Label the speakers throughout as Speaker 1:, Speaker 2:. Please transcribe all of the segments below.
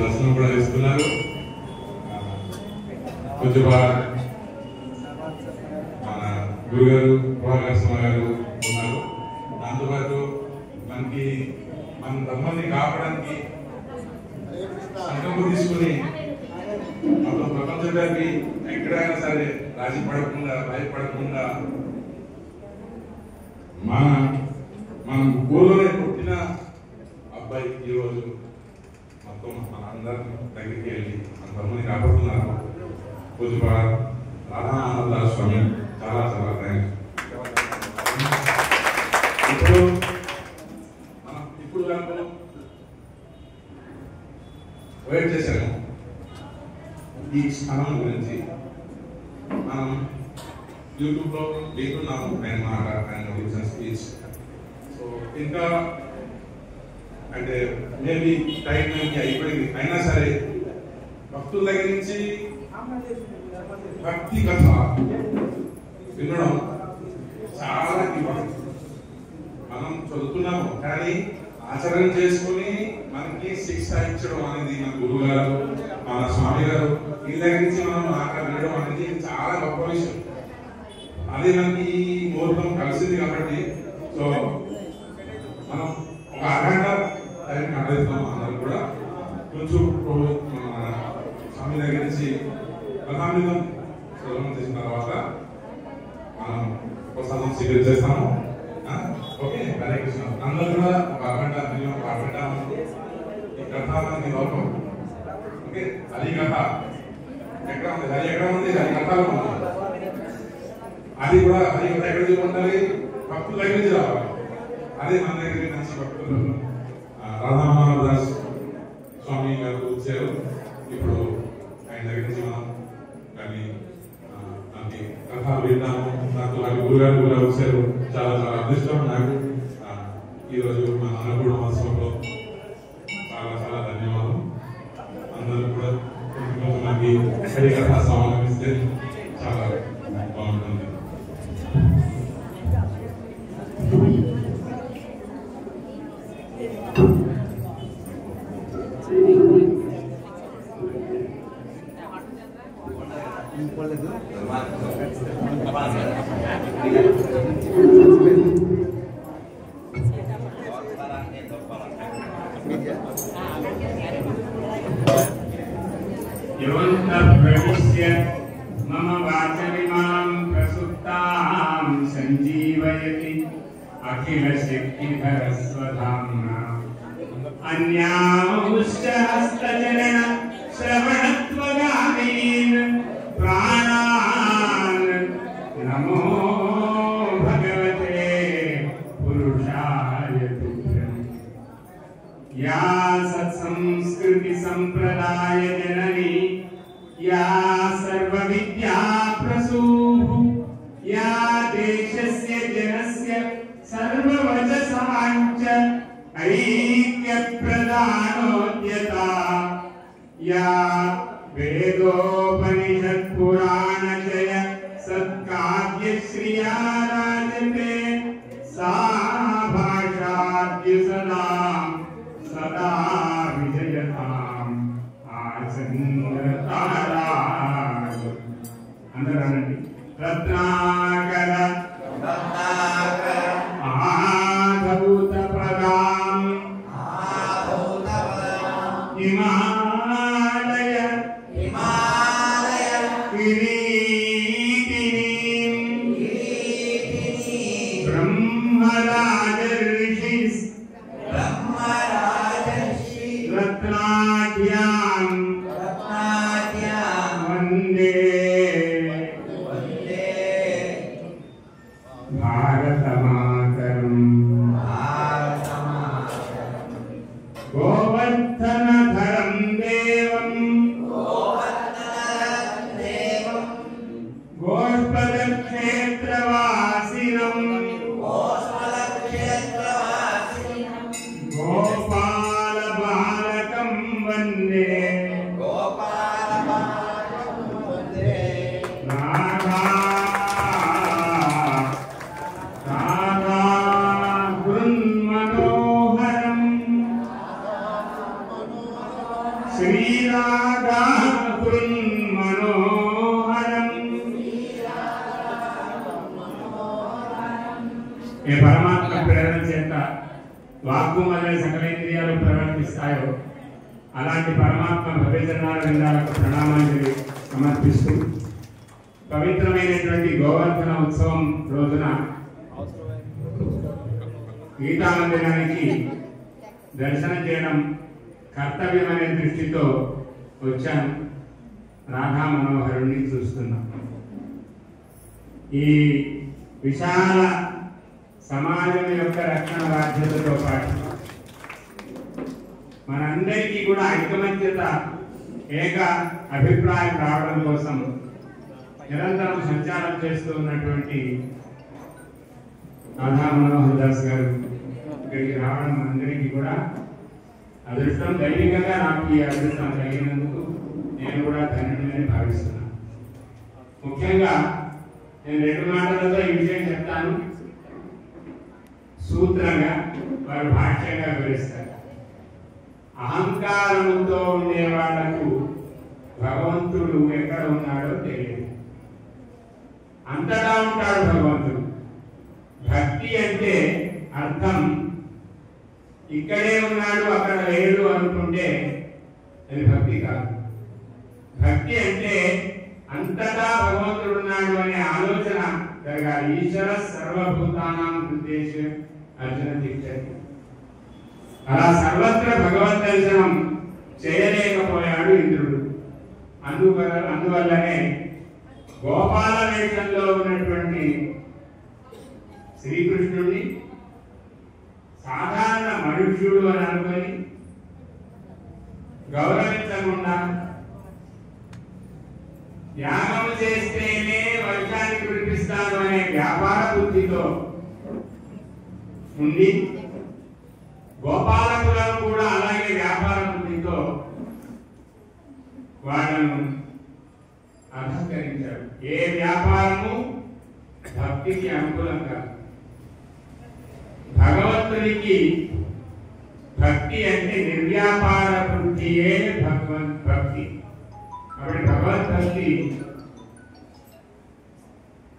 Speaker 1: దర్శనం కూడా ఇస్తున్నారు కొద్దిగా బాగా మన గురుగారు ప్రభాకర్ గారు ఉన్నారు. దాంతోపాటు మనకి మన ధర్మాన్ని కాపాడడానికి సంకల్పం తీసుకుని మొత్తం ప్రపంచవ్యాపి ఎక్కడైనా సరే రాజీ పడకుండా భయపడకుండా మన మన ఊళ్ళోనే పుట్టిన అబ్బాయి ఈరోజు మొత్తం మన అందరి దగ్గరికి వెళ్ళి మన ధర్మని కాపాడుతున్నారు పూజ రాధానాథ స్వామి చాలా చాలా థ్యాంక్స్ ఇప్పుడు మనం ఇప్పుడు కనుక వెయిట్ చేశాము. ఈ స్థానం గురించి మనం యూట్యూబ్లో వింటున్నాము ఆయన మాట ఆయన స్పీచ్ సో ఇంకా అంటే మేబీ టైం అయిపోయింది. అయినా సరే భక్తుల దగ్గర నుంచి భక్తి కథ వినడం చాలా మనం చదువుతున్నాము కానీ ఆచరణ చేసుకుని మనకి శిక్ష ఇచ్చడం అనేది మన గురువు గారు మన స్వామి గారు ఈ దగ్గర నుంచి మనం మాట వినడం అనేది చాలా గొప్ప విషయం అది మనకి ఈ ముహూర్తం కలిసింది కాబట్టి సో మనం ఒక అరగంట టైం కట్టేస్తాం కూడా కొంచెం స్వామి దగ్గర నుంచి ప్రధానితం శ్రవణం చేసిన తర్వాత మనం ప్రసాదం స్వీకరి చేస్తాము. ఓకే హరే కృష్ణ. అందరూ కూడా ఒక అరగంట మినిమం ఒక అరగంట ఈ కథ మనకి లోకం ఓకే హరి కథ ఎక్కడ ఉంది? హరి ఎక్కడ ఉంది? హరి కథలో ఉంది. అది కూడా హరి కథ ఎక్కడ చూడాలి భక్తుల దగ్గర నుంచి రావాలి. అదే మన దగ్గర మంచి భక్తులు. రాధామోహన్ దాస్ స్వామి గారు వచ్చారు. ఇప్పుడు ఆయన దగ్గర నుంచి మనం దాన్ని దాన్ని మనకి కథలు విన్నాము. నాకు వారి గురుగారు కూడా వచ్చారు చాలా చాలా అదృష్టం నాకు ఈరోజు మన అనుకూల మహోత్సవంలో చాలా చాలా ధన్యవాదం. అందరూ కూడా కొంచెం
Speaker 2: मम वाचमिमां प्रसुप्तां सञ्जीवयति अखिलशक्तिधरस्वधाम्ना श्रवणत्वगामीन् संप्रदाय जननी। या सर्वविद्या प्रसूः। या देशस्य जनस्य सर्ववचसाञ्च ऐक्यप्रदानोद्यता या वेदोपनिषत्पुराणचय सत्काव्यश्रिया सा भाषाद्य सदा सदा ఏ పరమాత్మ ప్రేరణ చేత వాక్కు మరియు సకలేంద్రియాలు ప్రవర్తిస్తాయో అలాంటి పరమాత్మ భవిచరణాల విందాలకు ప్రణామాంజలి సమర్పిస్తూ పవిత్రమైనటువంటి గోవర్ధన ఉత్సవం రోజున గీతా మందిరానికి దర్శనం చేయడం కర్తవ్యం అనే దృష్టితో వచ్చాను. రాధా మనోహరుణ్ణి చూస్తున్నాం. ఈ విశాల సమాజం యొక్క రక్షణ బాధ్యతతో పాటు మనందరికీ కూడా ఐకమత్యత ఏక అభిప్రాయం రావడం కోసం నిరంతరం సంచారం చేస్తూ ఉన్నటువంటి రాధా మనోహర్ దాస్ గారు ఇక్కడికి రావడం మనందరికీ కూడా అదృష్టం. దైవికంగా నాకు ఈ అదృష్టం కలిగినందుకు నేను కూడా ధన్యుడిని భావిస్తున్నాను. ముఖ్యంగా నేను రెండు మాటలతో ఈ విషయం చెప్తాను. సూత్రంగా వారు భాష్యంగా వివరిస్తారు. అహంకారంతో ఉండే వాళ్ళకు భగవంతుడు ఎక్కడ ఉన్నాడో తెలియదు. అంతటా ఉంటాడు భగవంతుడు. భక్తి అంటే అర్థం. ఇక్కడే ఉన్నాడు అక్కడ లేడు అనుకుంటే అది భక్తి కాదు. భక్తి అంటే అంతటా భగవంతుడు ఉన్నాడు అనే ఆలోచన జరగాలి. ఈశ్వర సర్వభూతానం ఉద్దేశం అర్జున దీక్షకి అలా సర్వత్ర భగవత్ దర్శనం చేయలేకపోయాడు ఇంద్రుడు. అందువల్ల అందువల్లనే గోపాల వేషంలో ఉన్నటువంటి శ్రీకృష్ణుడిని సాధారణ మనుష్యుడు అని అనుకొని గౌరవించకుండా యాగం చేస్తేనే వర్షాన్ని కురిపిస్తాను అనే వ్యాపార బుద్ధితో ఉండి గోపాలకులను కూడా అలాగే వ్యాపార బుద్ధితో వాళ్ళను అధంకరించారు ఏ వ్యాపారము? భక్తికి అనుకూలం కాదు భగవంతునికి భక్తి అంటే నిర్వ్యాపార బుద్ధియే భగవన్ భక్తి. కాబట్టి భగవద్భక్తి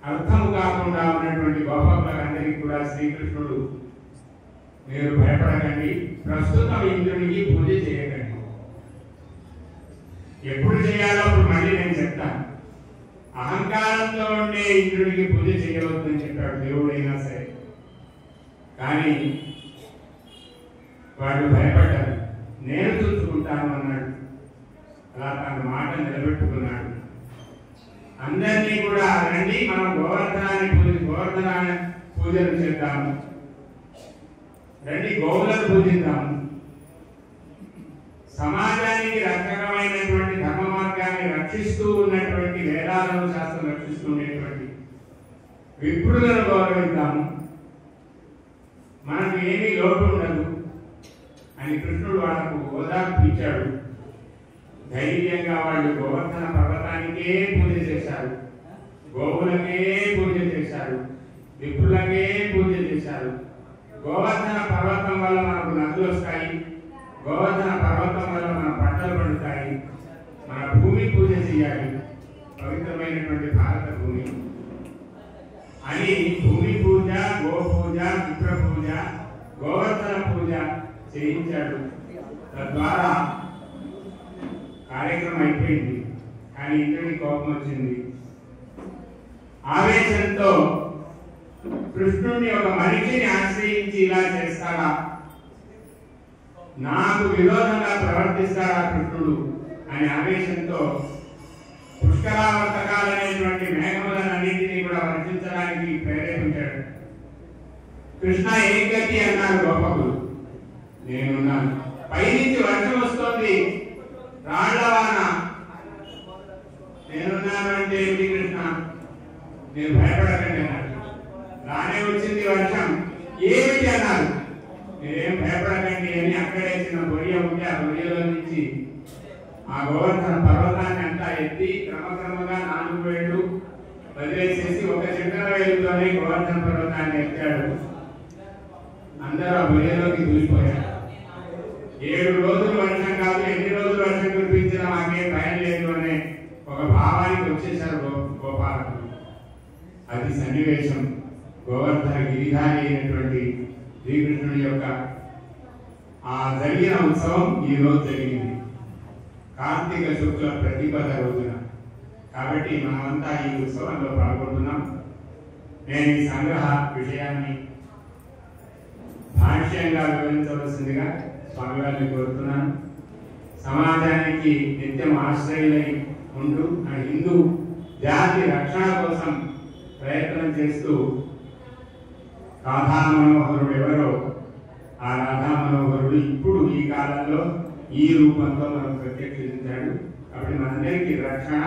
Speaker 2: అర్థం కాకుండా ఉన్నటువంటి గోపాలందరికీ కూడా శ్రీకృష్ణుడు మీరు భయపడకండి. ప్రస్తుతం ఇంద్రునికి పూజ చేయకండి. ఎప్పుడు చేయాలో అప్పుడు మళ్ళీ నేను చెప్తాను. అహంకారంతో ఉండే ఇంద్రుడికి పూజ చేయవద్దని చెప్పాడు దేవుడైనా సరే. కానీ వాడు భయపడ్డాడు. నేను చూసుకుంటాను అన్నాడు. అలా తన మాట నిలబెట్టుకున్నాడు. అందరినీ కూడా రండి మనం గోవర్ధనాన్ని పూజ గోవర్ధన పూజలు చేద్దాము. రండి గోవులను పూజిద్దాము సమాజానికి రక్షకమైనటువంటి ధర్మ మార్గాన్ని రక్షిస్తూ ఉన్నటువంటి వేదాలను శాస్త్రం రక్షిస్తూ ఉండేటువంటి విప్రులను గౌరవిద్దాము మనకు ఏమీ లోటు ఉండదు అని కృష్ణుడు వాళ్ళకు ఓదార్పు ఇచ్చాడు. ధైర్యంగా వాళ్ళు గోవర్ధన పర్వతానికే పూజ చేశారు. గోవులకే పూజ చేశారు. విప్రులకే పూజ చేశారు. గోవర్ధన పర్వతం వల్ల మనకు నదులు వస్తాయి. గోవర్ధన పర్వతం వల్ల మన పంటలు పండుతాయి. మన భూమి పూజ చేయాలి. పవిత్రమైనటువంటి భారత భూమి. అని భూమి పూజ గోపూజ మిత్ర పూజ గోవర్ధన పూజ చేయించాడు. తద్వారా కార్యక్రమం అయిపోయింది. కానీ ఇంద్రుడి కోపం వచ్చింది. ఆవేశంతో కృష్ణుడిని ఒక మనిషిని ఆశ్రయించి ఇలా చేస్తాడా? నాకు విరోధంగా ప్రవర్తిస్తాడా కృష్ణుడు? అనే ఆవేశంతో పుష్కరావర్తకాలనేటువంటి మేఘములన్నింటినీ కూడా వర్షించడానికి ప్రేరేపించాడు. కృష్ణ ఏం గతి అన్నారు గోపకులు నేనున్నాను. పైనుంచి వర్షం వస్తోంది. రాళ్ళవాన. నేనున్నాను అంటే ఏమిటి కృష్ణ? నేను భయపడకండి అన్నాడు. రానే వచ్చింది వర్షం. ఏమిటి అన్నారు? ఏం భయపడకండి అని అక్కడేసిన బొయ్య ఉంటే ఆ బొయ్యలో నుంచి ఆ గోవర్ధన పర్వతాన్ని అంతా ఎత్తి క్రమక్రమంగా నాలుగు వేళ్ళు వదిలేసేసి ఒక చిన్న వేలుతోనే గోవర్ధన పర్వతాన్ని ఎత్తాడు అందరూ ఆ బొయ్యలోకి దూసిపోయారు ఏడు రోజులు వర్షం కాదు ఎన్ని రోజులు వర్షం కురిపించిన మాకే భయం లేదు అనే ఒక భావానికి వచ్చేశారు గోపాలకు అది సన్నివేశం. గోవర్ధన గిరిధారి అయినటువంటి శ్రీకృష్ణుడి యొక్క ఆ జరిగిన ఉత్సవం ఈ రోజు జరిగింది. కార్తీక శుక్ల ప్రతిపద రోజున. కాబట్టి మనమంతా ఈ ఉత్సవంలో పాల్గొంటున్నాం. నేను ఈ సంగ్రహ విషయాన్ని భాష్యంగా వివరించవలసిందిగా స్వామివారిని కోరుతున్నాను. సమాజానికి నిత్యం ఆశ్రయులై ఉంటూ ఆ హిందూ జాతి రక్షణ కోసం ప్రయత్నం చేస్తూ రాధా మనోహరుడు ఎవరో ఆ రాధా మనోహరుడు ఇప్పుడు ఈ కాలంలో ఈ రూపంలో మనం ప్రత్యక్షించాడు. కాబట్టి మనందరికీ రక్షణ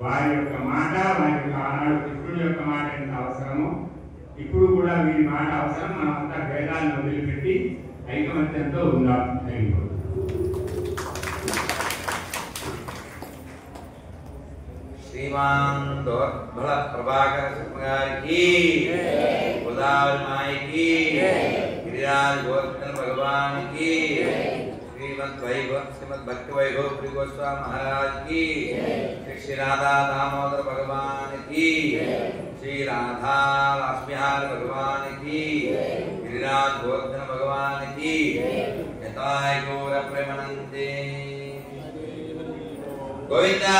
Speaker 2: వారి యొక్క మాట వారి యొక్క ఆనాడు కృష్ణుడి యొక్క మాట ఎంత అవసరమో ఇప్పుడు కూడా వీరి మాట అవసరం. మనం అంతా భేదాలను వదిలిపెట్టి ఐకమత్యంతో ఉందాం. థ్యాంక్
Speaker 3: श्रीमान भल प्रभाकर प्रभाकरसुकुमारी की उदाल माई की गिरिराज गोवर्धन भगवान की श्रीमद वैभव श्रीमद भक्त वैभव श्री गोस्वामी महाराज की श्री राधा दामोदर भगवान की श्री राधा लक्ष्मीहार भगवान की गिरिराज गोवर्धन भगवान की यथा गौर प्रेमनंदे गोविंदा